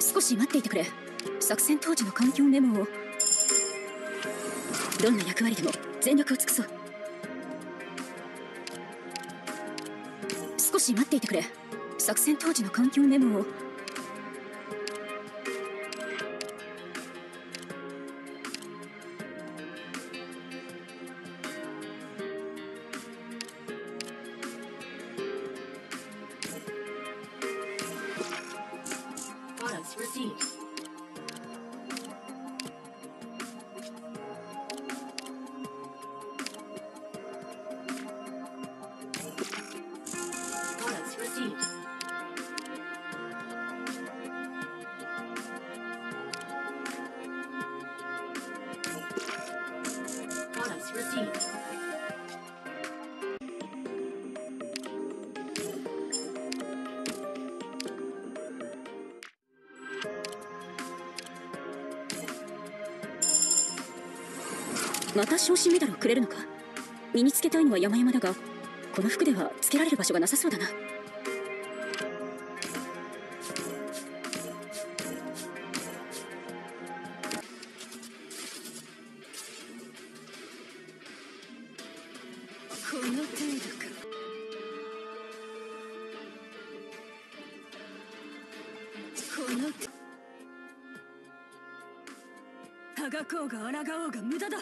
少し待っていてくれ。作戦当時の環境メモを。どんな役割でも全力を尽くそう。少し待っていてくれ。作戦当時の環境メモを。received. また昇進メダルをくれるのか？身につけたいのは山々だがこの服ではつけられる場所がなさそうだな。この程度か。このあがこうが抗おうが無駄だ。